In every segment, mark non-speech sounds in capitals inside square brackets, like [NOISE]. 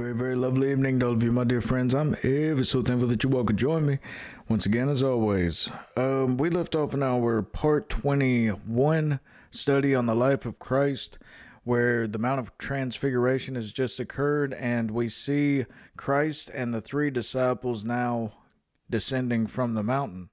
very, very lovely evening to all of you, my dear friends. I'm ever so thankful that you all could join me once again, as always. Um, we left off in our part 21 study on the life of Christ, where the Mount of Transfiguration has just occurred, and we see Christ and the three disciples now descending from the mountain.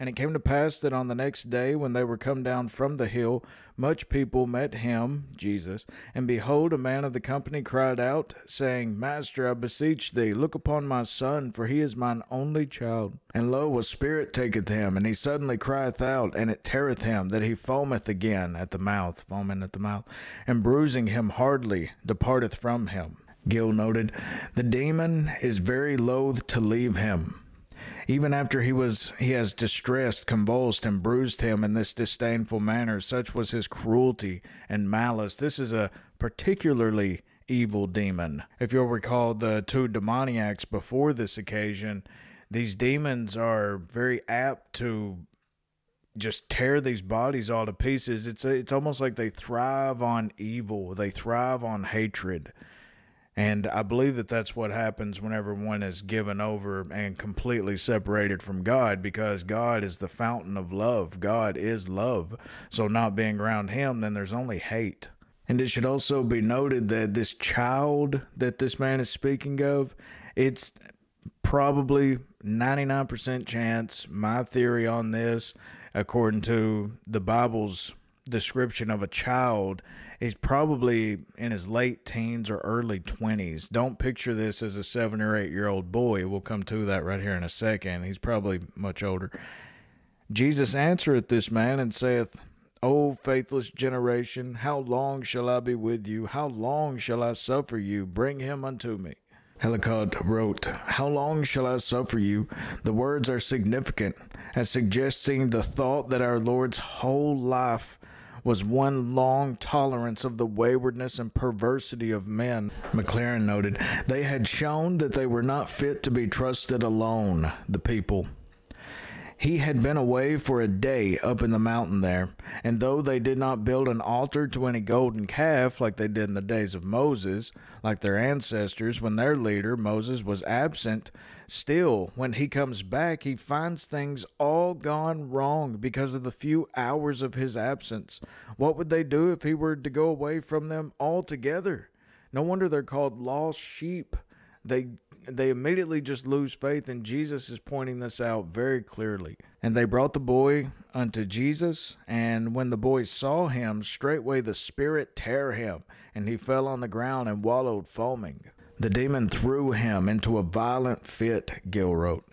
And it came to pass that on the next day, when they were come down from the hill, much people met him, Jesus. And behold, a man of the company cried out, saying, Master, I beseech thee, look upon my son, for he is mine only child. And lo, a spirit taketh him, and he suddenly crieth out, and it teareth him, that he foameth again at the mouth, foaming at the mouth, and bruising him hardly, departeth from him. Gill noted, The demon is very loath to leave him even after he was he has distressed, convulsed, and bruised him in this disdainful manner, such was his cruelty and malice. This is a particularly evil demon. If you'll recall the two demoniacs before this occasion, these demons are very apt to just tear these bodies all to pieces. It's it's almost like they thrive on evil. They thrive on hatred. And I believe that that's what happens whenever one is given over and completely separated from God because God is the fountain of love. God is love. So, not being around Him, then there's only hate. And it should also be noted that this child that this man is speaking of, it's probably 99% chance, my theory on this, according to the Bible's description of a child he's probably in his late teens or early 20s. Don't picture this as a seven or eight year old boy. We'll come to that right here in a second. He's probably much older. Jesus answereth this man and saith, O faithless generation, how long shall I be with you? How long shall I suffer you? Bring him unto me. Ellicott wrote, How long shall I suffer you? The words are significant, as suggesting the thought that our Lord's whole life was one long tolerance of the waywardness and perversity of men. McLaren noted, They had shown that they were not fit to be trusted alone, the people. He had been away for a day up in the mountain there, and though they did not build an altar to any golden calf like they did in the days of Moses, like their ancestors when their leader, Moses, was absent, still, when he comes back, he finds things all gone wrong because of the few hours of his absence. What would they do if he were to go away from them altogether? No wonder they're called lost sheep. They they immediately just lose faith, and Jesus is pointing this out very clearly. And they brought the boy unto Jesus, and when the boy saw him, straightway the spirit tear him, and he fell on the ground and wallowed foaming. The demon threw him into a violent fit, Gill wrote,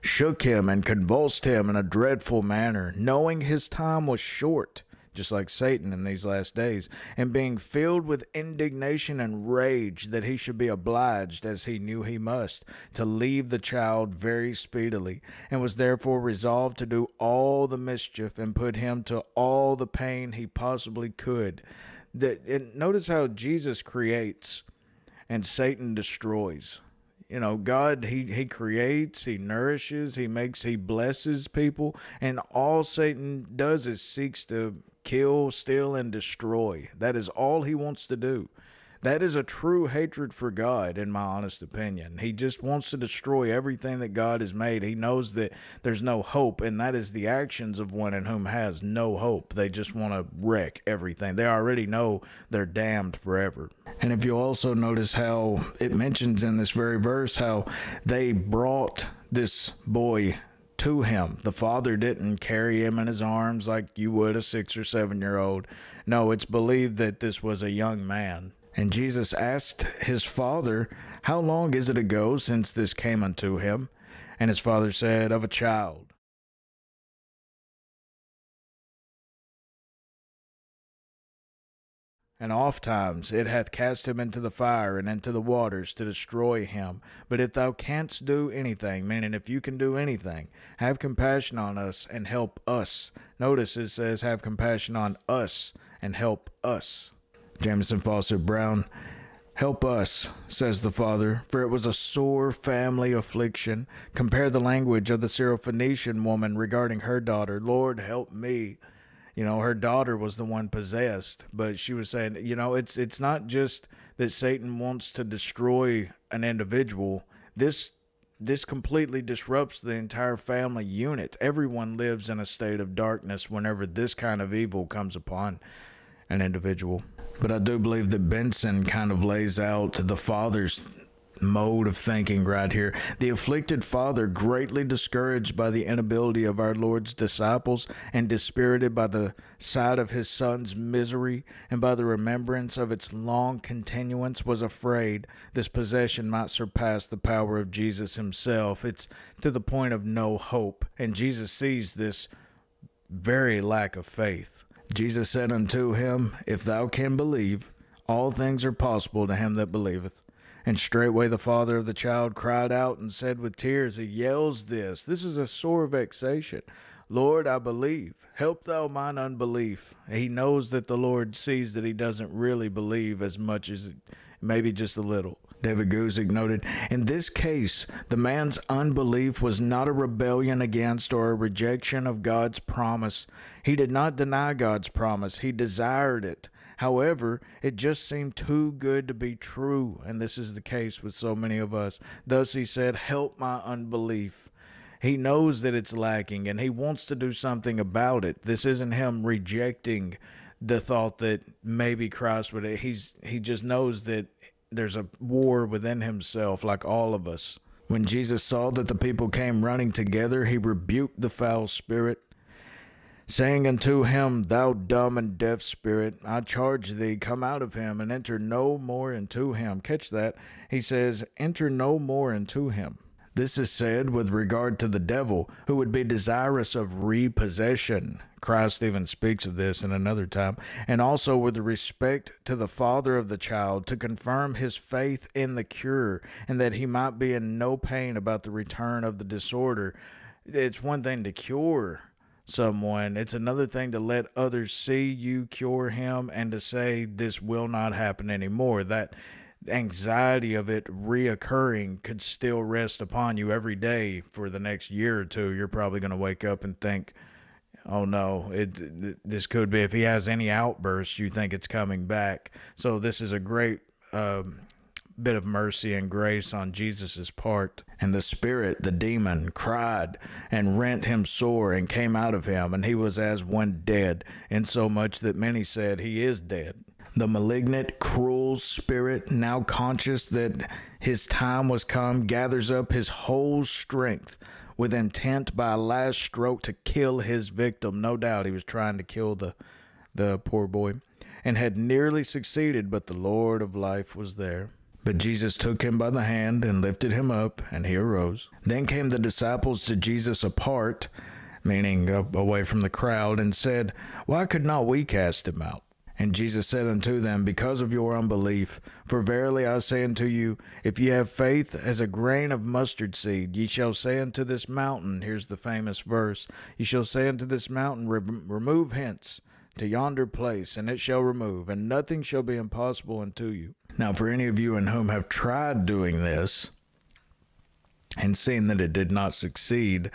shook him and convulsed him in a dreadful manner, knowing his time was short just like Satan in these last days, and being filled with indignation and rage that he should be obliged, as he knew he must, to leave the child very speedily, and was therefore resolved to do all the mischief and put him to all the pain he possibly could. That notice how Jesus creates and Satan destroys you know god he he creates he nourishes he makes he blesses people and all satan does is seeks to kill, steal, and destroy. That is all he wants to do. That is a true hatred for God, in my honest opinion. He just wants to destroy everything that God has made. He knows that there's no hope, and that is the actions of one in whom has no hope. They just want to wreck everything. They already know they're damned forever. And if you also notice how it mentions in this very verse how they brought this boy to him. The father didn't carry him in his arms like you would a six or seven year old. No, it's believed that this was a young man. And Jesus asked his father, How long is it ago since this came unto him? And his father said, Of a child. And oft times it hath cast him into the fire and into the waters to destroy him. But if thou canst do anything, meaning if you can do anything, have compassion on us and help us. Notice it says, have compassion on us and help us. Jamieson Fausset Brown Help us, says the father, for it was a sore family affliction. Compare the language of the Syrophoenician woman regarding her daughter. Lord, help me. You know, her daughter was the one possessed, but she was saying, you know, it's it's not just that Satan wants to destroy an individual. This this completely disrupts the entire family unit. Everyone lives in a state of darkness whenever this kind of evil comes upon an individual. But I do believe that Benson kind of lays out the father's mode of thinking right here. The afflicted father, greatly discouraged by the inability of our Lord's disciples and dispirited by the sight of his son's misery and by the remembrance of its long continuance, was afraid this possession might surpass the power of Jesus himself. It's to the point of no hope, and Jesus sees this very lack of faith. Jesus said unto him, If thou can believe, all things are possible to him that believeth. And straightway the father of the child cried out and said with tears, He yells this. This is a sore vexation. Lord, I believe. Help thou mine unbelief. He knows that the Lord sees that he doesn't really believe as much as maybe just a little. David Guzik noted, in this case, the man's unbelief was not a rebellion against or a rejection of God's promise. He did not deny God's promise, he desired it. However, it just seemed too good to be true, and this is the case with so many of us. Thus he said, Help my unbelief. He knows that it's lacking and he wants to do something about it. This isn't him rejecting the thought that maybe Christ would he's he just knows that there's a war within himself, like all of us. When Jesus saw that the people came running together, he rebuked the foul spirit, saying unto him, Thou dumb and deaf spirit, I charge thee, come out of him and enter no more into him. Catch that. He says, Enter no more into him. This is said with regard to the devil, who would be desirous of repossession. Christ even speaks of this in another time, and also with respect to the father of the child, to confirm his faith in the cure, and that he might be in no pain about the return of the disorder. It's one thing to cure someone, it's another thing to let others see you cure him and to say this will not happen anymore. That anxiety of it reoccurring could still rest upon you every day for the next year or two. You're probably going to wake up and think, "Oh no, it this could be." If he has any outbursts, you think it's coming back. So this is a great. Um, bit of mercy and grace on Jesus' part. And the spirit, the demon, cried and rent him sore and came out of him, and he was as one dead, insomuch that many said, He is dead. The malignant, cruel spirit, now conscious that his time was come, gathers up his whole strength with intent by a last stroke to kill his victim. No doubt he was trying to kill the, the poor boy and had nearly succeeded, but the Lord of life was there. But Jesus took him by the hand and lifted him up, and he arose. Then came the disciples to Jesus apart, meaning away from the crowd, and said, Why could not we cast him out? And Jesus said unto them, Because of your unbelief. For verily I say unto you, if ye have faith as a grain of mustard seed, ye shall say unto this mountain, here's the famous verse, ye shall say unto this mountain, Remove hence to yonder place, and it shall remove, and nothing shall be impossible unto you. Now, for any of you in whom have tried doing this and seen that it did not succeed,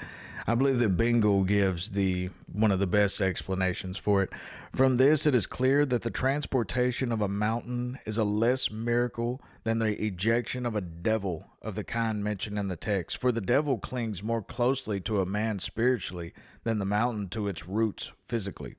I believe that Bengel gives the one of the best explanations for it. From this, it is clear that the transportation of a mountain is a less miracle than the ejection of a devil of the kind mentioned in the text. For the devil clings more closely to a man spiritually than the mountain to its roots physically.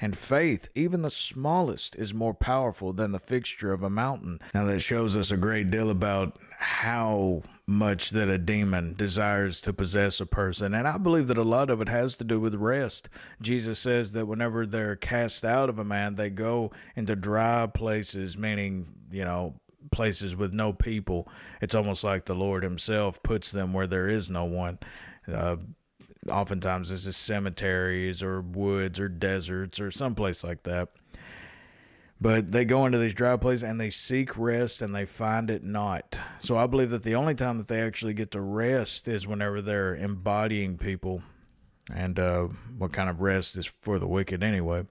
And faith, even the smallest, is more powerful than the fixture of a mountain. Now, that shows us a great deal about how much that a demon desires to possess a person. And I believe that a lot of it has to do with rest. Jesus says that whenever they're cast out of a man, they go into dry places, meaning, you know, places with no people. It's almost like the Lord Himself puts them where there is no one. Uh, oftentimes this is cemeteries or woods or deserts or someplace like that. But they go into these dry places and they seek rest and they find it not. So I believe that the only time that they actually get to rest is whenever they're embodying people. And uh, what kind of rest is for the wicked anyway?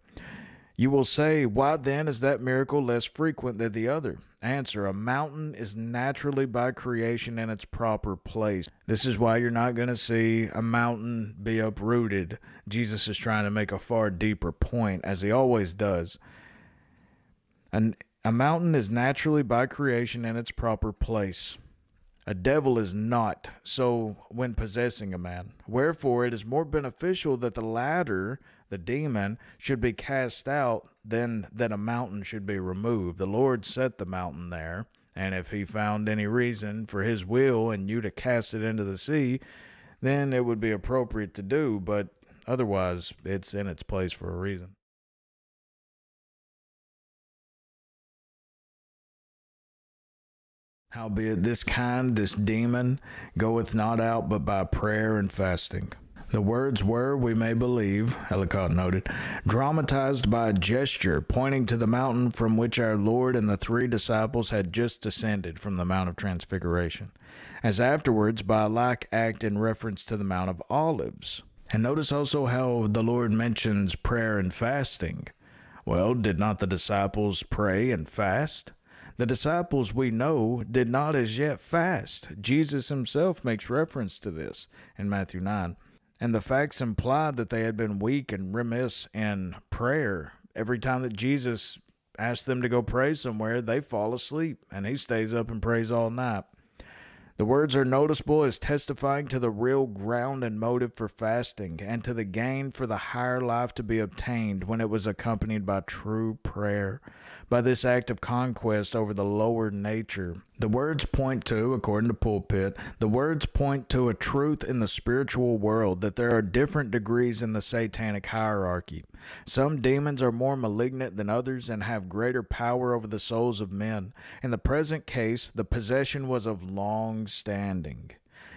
You will say, Why then is that miracle less frequent than the other? Answer A mountain is naturally by creation in its proper place. This is why you're not going to see a mountain be uprooted. Jesus is trying to make a far deeper point, as he always does. A mountain is naturally by creation in its proper place. A devil is not so when possessing a man. Wherefore it is more beneficial that the latter, the demon, should be cast out than that a mountain should be removed. The Lord set the mountain there, and if he found any reason for his will and you to cast it into the sea, then it would be appropriate to do, but otherwise it's in its place for a reason. Howbeit this kind, this demon, goeth not out but by prayer and fasting. The words were, we may believe, Ellicott noted, dramatized by a gesture pointing to the mountain from which our Lord and the three disciples had just descended from the Mount of Transfiguration, as afterwards by a like act in reference to the Mount of Olives. And notice also how the Lord mentions prayer and fasting. Well, did not the disciples pray and fast? The disciples we know did not as yet fast. Jesus himself makes reference to this in Matthew 9. And the facts imply that they had been weak and remiss in prayer. Every time that Jesus asked them to go pray somewhere, they fall asleep, and he stays up and prays all night. The words are noticeable as testifying to the real ground and motive for fasting and to the gain for the higher life to be obtained when it was accompanied by true prayer. By this act of conquest over the lower nature, the words point to, according to Pulpit, the words point to a truth in the spiritual world that there are different degrees in the satanic hierarchy. Some demons are more malignant than others and have greater power over the souls of men. In the present case, the possession was of long standing.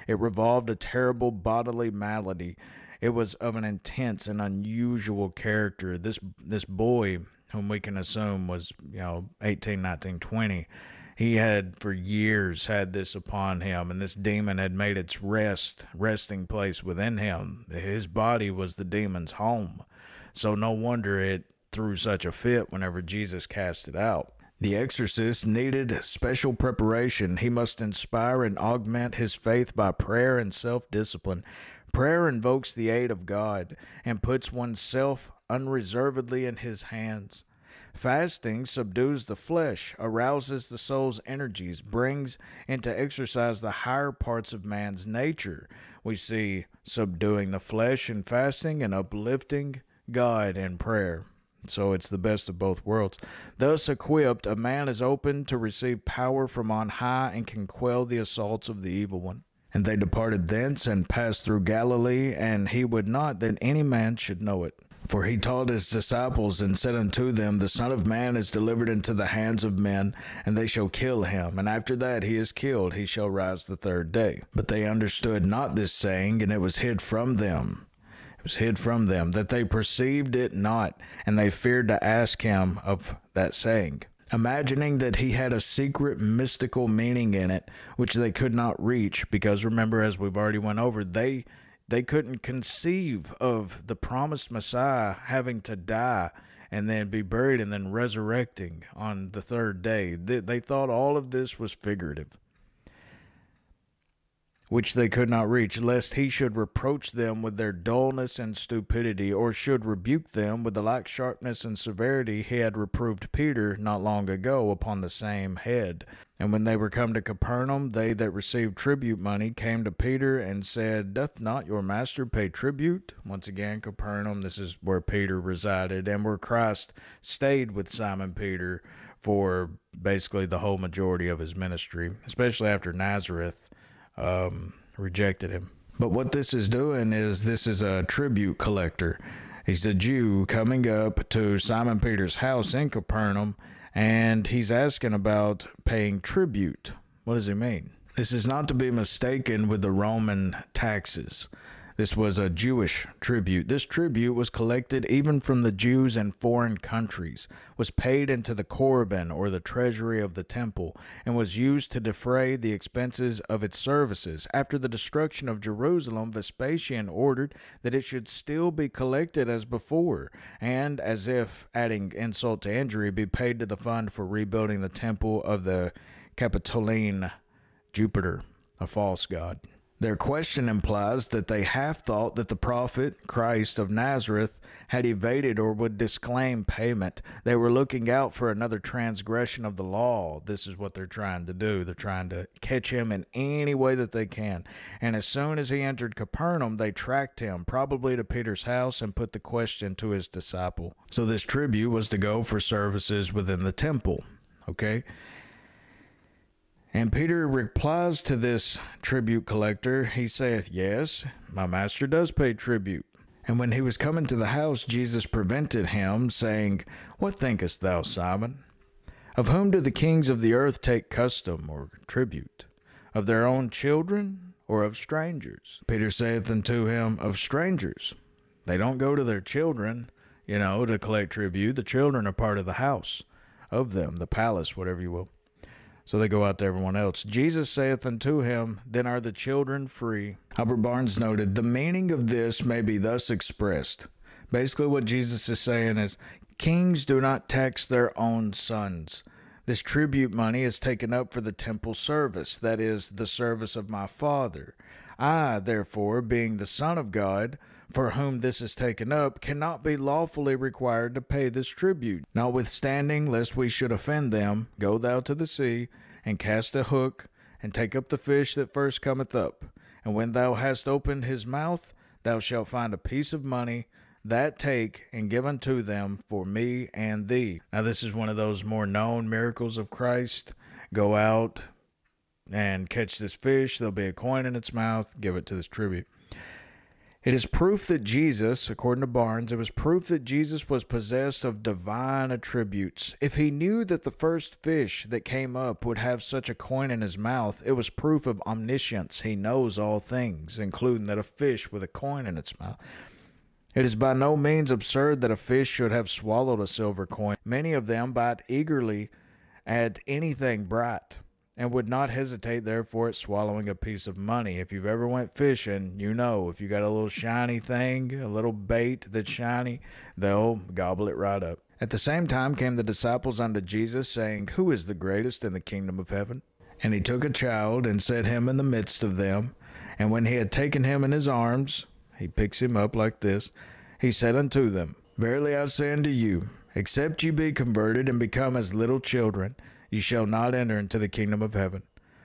It revolved a terrible bodily malady. It was of an intense and unusual character. This this boy, whom we can assume was, you know, 18, 19, 20, he had for years had this upon him and this demon had made its rest resting place within him his body was the demon's home so no wonder it threw such a fit whenever jesus cast it out the exorcist needed special preparation. He must inspire and augment his faith by prayer and self discipline. Prayer invokes the aid of God and puts oneself unreservedly in his hands. Fasting subdues the flesh, arouses the soul's energies, brings into exercise the higher parts of man's nature. We see subduing the flesh in fasting and uplifting God in prayer. So it's the best of both worlds. Thus equipped, a man is open to receive power from on high and can quell the assaults of the evil one. And they departed thence and passed through Galilee, and he would not that any man should know it. For he taught his disciples and said unto them, The Son of Man is delivered into the hands of men, and they shall kill him. And after that he is killed, he shall rise the third day. But they understood not this saying, and it was hid from them. It was hid from them, that they perceived it not, and they feared to ask him of that saying imagining that he had a secret mystical meaning in it which they could not reach because remember as we've already went over they they couldn't conceive of the promised Messiah having to die and then be buried and then resurrecting on the third day. They, they thought all of this was figurative which they could not reach, lest he should reproach them with their dullness and stupidity, or should rebuke them with the like sharpness and severity he had reproved Peter not long ago upon the same head. And when they were come to Capernaum, they that received tribute money came to Peter and said, Doth not your master pay tribute? Once again, Capernaum, this is where Peter resided, and where Christ stayed with Simon Peter for basically the whole majority of his ministry, especially after Nazareth um, rejected him. But what this is doing is this is a tribute collector. He's a Jew coming up to Simon Peter's house in Capernaum, and he's asking about paying tribute. What does he mean? This is not to be mistaken with the Roman taxes. This was a Jewish tribute. This tribute was collected even from the Jews in foreign countries, was paid into the Korban or the treasury of the temple, and was used to defray the expenses of its services. After the destruction of Jerusalem, Vespasian ordered that it should still be collected as before, and, as if adding insult to injury, be paid to the fund for rebuilding the temple of the Capitoline Jupiter, a false god. Their question implies that they half thought that the prophet, Christ of Nazareth, had evaded or would disclaim payment. They were looking out for another transgression of the law. This is what they're trying to do. They're trying to catch him in any way that they can. And as soon as he entered Capernaum, they tracked him, probably to Peter's house, and put the question to his disciple. So this tribute was to go for services within the temple. Okay? And Peter replies to this tribute collector, he saith, Yes, my master does pay tribute. And when he was coming to the house, Jesus prevented him, saying, What thinkest thou, Simon? Of whom do the kings of the earth take custom or tribute? Of their own children or of strangers? Peter saith unto him, Of strangers. They don't go to their children, you know, to collect tribute. The children are part of the house of them, the palace, whatever you will. So they go out to everyone else. Jesus saith unto him, Then are the children free. Albert Barnes noted, The meaning of this may be thus expressed. Basically, what Jesus is saying is, Kings do not tax their own sons. This tribute money is taken up for the temple service, that is, the service of my Father. I, therefore, being the Son of God, for whom this is taken up, cannot be lawfully required to pay this tribute. Notwithstanding, lest we should offend them, go thou to the sea, and cast a hook, and take up the fish that first cometh up. And when thou hast opened his mouth, thou shalt find a piece of money. That take and give unto them for me and thee. Now, this is one of those more known miracles of Christ. Go out and catch this fish. There'll be a coin in its mouth. Give it to this tribute. It is proof that Jesus, according to Barnes, it was proof that Jesus was possessed of divine attributes. If he knew that the first fish that came up would have such a coin in his mouth, it was proof of omniscience. He knows all things, including that a fish with a coin in its mouth. It is by no means absurd that a fish should have swallowed a silver coin. Many of them bite eagerly at anything bright and would not hesitate therefore at swallowing a piece of money. If you've ever went fishing, you know if you got a little shiny thing, a little bait that's shiny, they'll gobble it right up. At the same time came the disciples unto Jesus, saying, Who is the greatest in the kingdom of heaven? And he took a child and set him in the midst of them. And when he had taken him in his arms, he picks him up like this, he said unto them, Verily I say unto you, except ye be converted and become as little children, ye shall not enter into the kingdom of heaven.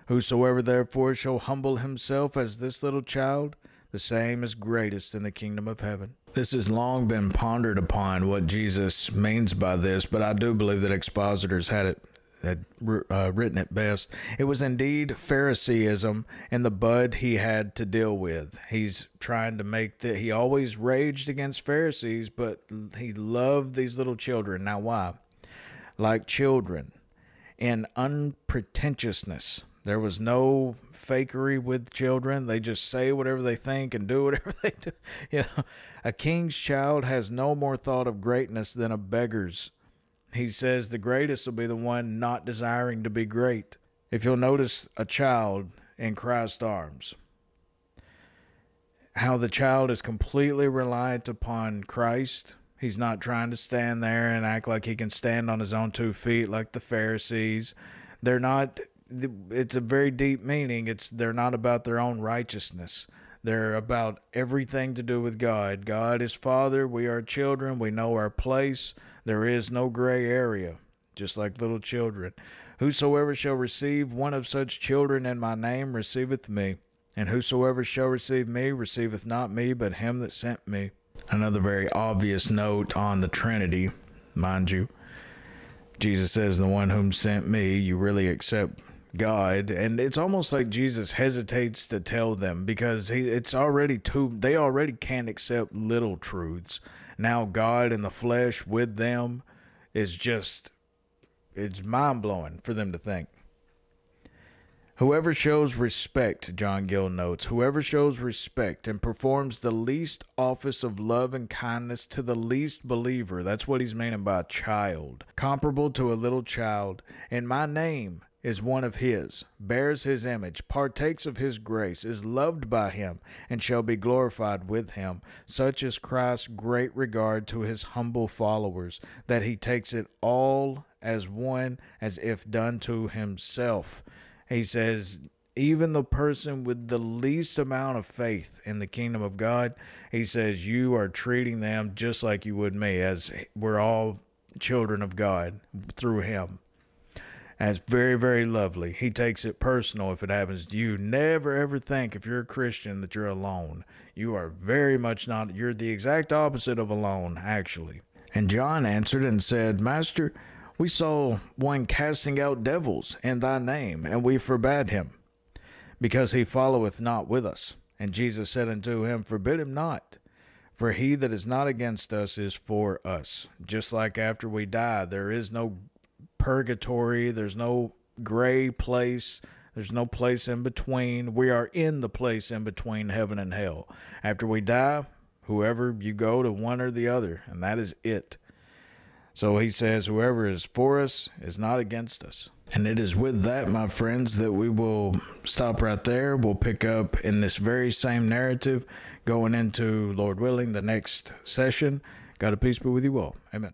Whosoever therefore shall humble himself as this little child, the same is greatest in the kingdom of heaven. This has long been pondered upon what Jesus means by this, but I do believe that expositors had it had uh, written it best. It was indeed Phariseeism and the bud he had to deal with. He's trying to make that he always raged against Pharisees, but he loved these little children. Now, why? Like children, in unpretentiousness. There was no fakery with children. They just say whatever they think and do [LAUGHS] whatever they do. You know, a king's child has no more thought of greatness than a beggar's. He says the greatest will be the one not desiring to be great. If you'll notice a child in Christ's arms, how the child is completely reliant upon Christ He's not trying to stand there and act like he can stand on his own two feet like the Pharisees. They're not it's a very deep meaning. It's they're not about their own righteousness. They're about everything to do with God. God is Father, we are children, we know our place. There is no gray area, just like little children. Whosoever shall receive one of such children in my name receiveth me, and whosoever shall receive me receiveth not me, but him that sent me. Another very obvious note on the Trinity, mind you. Jesus says, The one whom sent me, you really accept God. And it's almost like Jesus hesitates to tell them because he, it's already too, they already can't accept little truths. Now, God in the flesh with them is just, it's mind blowing for them to think. Whoever shows respect, John Gill notes, whoever shows respect and performs the least office of love and kindness to the least believer, that's what he's meaning by child, comparable to a little child, in my name is one of his, bears his image, partakes of his grace, is loved by him, and shall be glorified with him. Such is Christ's great regard to his humble followers, that he takes it all as one as if done to himself. He says, even the person with the least amount of faith in the kingdom of God, he says, you are treating them just like you would me, as we're all children of God through him. That's very, very lovely. He takes it personal if it happens to you. Never ever think if you're a Christian that you're alone. You are very much not, you're the exact opposite of alone, actually. And John answered and said, Master, we saw one casting out devils in thy name, and we forbade him, because he followeth not with us. And Jesus said unto him, Forbid him not. For he that is not against us is for us. Just like after we die, there is no purgatory, there's no gray place, there's no place in between. We are in the place in between heaven and hell. After we die, whoever you go to one or the other, and that is it. So he says, Whoever is for us is not against us. And it is with that, my friends, that we will stop right there. We'll pick up in this very same narrative going into, Lord willing, the next session. God a peace be with you all. Amen.